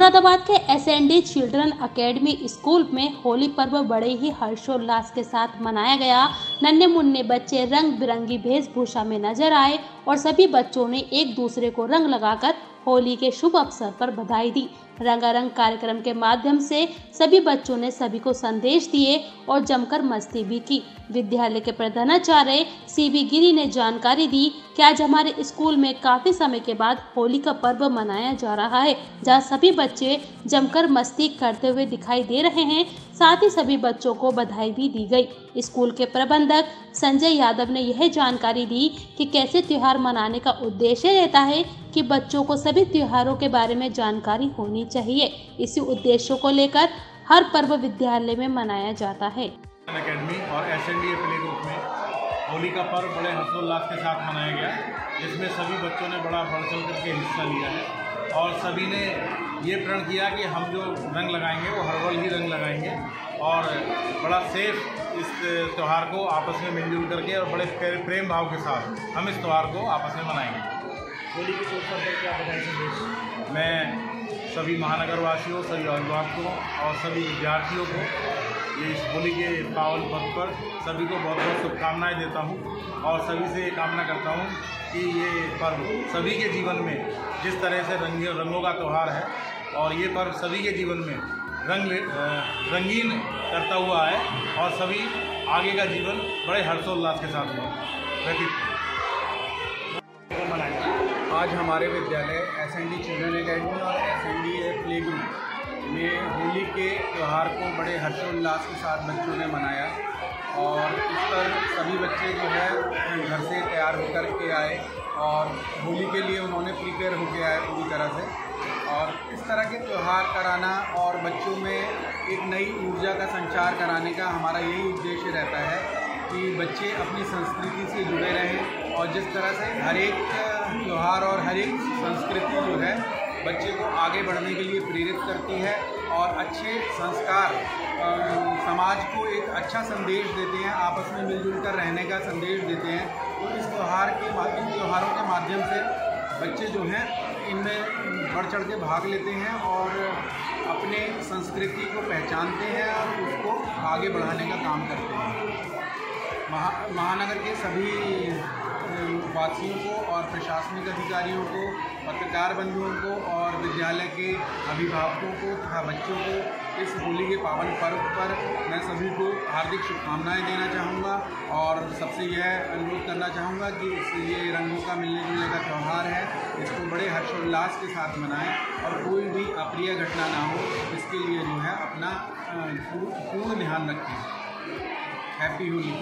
मुरादाबाद के S N D children academy school में होली पर्व बड़े ही हर्षोल्लास के साथ मनाया गया। नन्हे मुन्ने बच्चे रंग बिरंगी वेशभूषा में नज़र आए और सभी बच्चों ने एक दूसरे को रंग लगाकर होली के शुभ अवसर पर बधाई दी। रंगारंग कार्यक्रम के माध्यम से सभी बच्चों ने सभी को संदेश दिए और जमकर मस्ती भी की। विद्यालय के प्रधानाचार्य सी बी गिरी ने जानकारी दी कि आज हमारे स्कूल में काफ़ी समय के बाद होली का पर्व मनाया जा रहा है, जहाँ सभी बच्चे जमकर मस्ती करते हुए दिखाई दे रहे हैं। साथ ही सभी बच्चों को बधाई भी दी गई। स्कूल के प्रबंधक संजय यादव ने यह जानकारी दी कि कैसे त्यौहार मनाने का उद्देश्य रहता है कि बच्चों को सभी त्योहारों के बारे में जानकारी होनी चाहिए। इसी उद्देश्यों को लेकर हर पर्व विद्यालय में मनाया जाता है। अकेडमी और S N D play group में होली का पर्व बड़े हर्षोल्लास के साथ मनाया गया। जिसमें सभी बच्चों ने बड़ा बढ़ चढ़ करके हिस्सा लिया है। और सभी ने ये प्रण किया कि हम जो रंग लगाएँगे वो हर ही रंग लगाएँगे। और बड़ा सेफ़ इस त्यौहार को आपस में मिलजुल करके और बड़े प्रेम भाव के साथ हम इस त्यौहार को आपस में मनाएँगे। होली के अवसर पर क्या संदेश मैं सभी महानगरवासियों, सभी अभिभावकों और सभी विद्यार्थियों को ये इस होली के पावन पर्व पर सभी को बहुत बहुत शुभकामनाएँ देता हूँ और सभी से ये कामना करता हूँ कि ये पर्व सभी के जीवन में जिस तरह से रंग, रंगों का त्यौहार है और ये पर्व सभी के जीवन में रंग रंगीन करता हुआ है और सभी आगे का जीवन बड़े हर्षोल्लास के साथ व्यतीत आज हमारे विद्यालय S N D children academy और S N D play group में होली के त्यौहार को बड़े हर्षोल्लास के साथ बच्चों ने मनाया और इस पर सभी बच्चे जो है घर से तैयार होकर के आए और होली के लिए उन्होंने प्रिपेयर होकर आए पूरी तरह से। और इस तरह के त्यौहार कराना और बच्चों में एक नई ऊर्जा का संचार कराने का हमारा यही उद्देश्य रहता है कि बच्चे अपनी संस्कृति से जुड़े रहें और जिस तरह से हर एक त्यौहार और हर एक संस्कृति जो है, बच्चे को आगे बढ़ने के लिए प्रेरित करती है और अच्छे संस्कार समाज को एक अच्छा संदेश देते हैं, आपस में मिलजुल कर रहने का संदेश देते हैं। तो इस त्यौहार के इन त्यौहारों के माध्यम से बच्चे जो हैं, इनमें बढ़ चढ़ के भाग लेते हैं और अपने संस्कृति को पहचानते हैं और उसको आगे बढ़ाने का काम करते हैं। महा, महानगर के सभी वासियों को और प्रशासनिक अधिकारियों को, पत्रकार बंधुओं को और विद्यालय के अभिभावकों को तथा बच्चों को इस होली के पावन पर्व पर मैं सभी को हार्दिक शुभकामनाएँ देना चाहूँगा और सबसे यह अनुरोध करना चाहूँगा कि इस ये रंगों का मिलने जुलने का त्यौहार है, इसको बड़े हर्षोल्लास के साथ मनाएँ और कोई भी अप्रिय घटना ना हो, इसके लिए जो है अपना पूर्ण ध्यान रखें। हैप्पी होली।